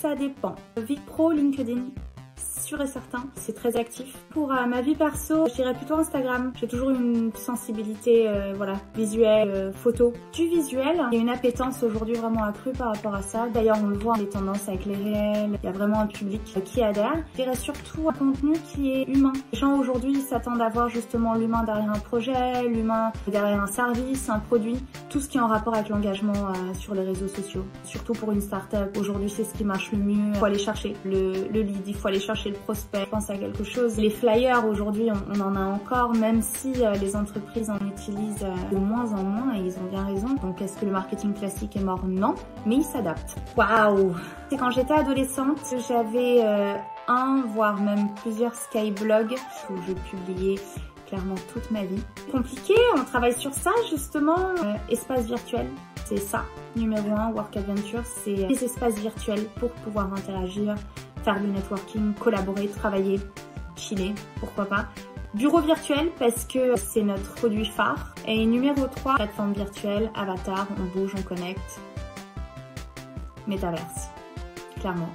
Ça dépend. Vie pro, LinkedIn, sûr et certain, c'est très actif. Pour euh, ma vie perso, je dirais plutôt Instagram. J'ai toujours une sensibilité euh, voilà, visuelle, euh, photo. Du visuel, il y a une appétence aujourd'hui vraiment accrue par rapport à ça. D'ailleurs, on le voit, les tendances avec les réels, il y a vraiment un public qui adhère. Je dirais surtout un contenu qui est humain. Les gens aujourd'hui s'attendent à voir justement l'humain derrière un projet, l'humain derrière un service, un produit, tout ce qui est en rapport avec l'engagement sur les réseaux sociaux. Surtout pour une start-up, aujourd'hui c'est ce qui marche le mieux. Il faut aller chercher le, le lead, il faut aller chercher le prospect. Je pense à quelque chose. Les flyers aujourd'hui, on, en a encore, même si euh, les entreprises en utilisent euh, de moins en moins et ils ont bien raison. Donc est-ce que le marketing classique est mort? Non, mais il s'adapte. Waouh C'est quand j'étais adolescente, j'avais euh, un, voire même plusieurs skyblogs où je publiais clairement toute ma vie. Compliqué, on travaille sur ça justement. espace virtuel, c'est ça. Numéro 1, Work Adventure, c'est des espaces virtuels pour pouvoir interagir, faire du networking, collaborer, travailler, chiller, pourquoi pas. Bureau virtuel parce que c'est notre produit phare. Et numéro 3, plateforme virtuelle, avatar, on bouge, on connecte. Métaverse, clairement.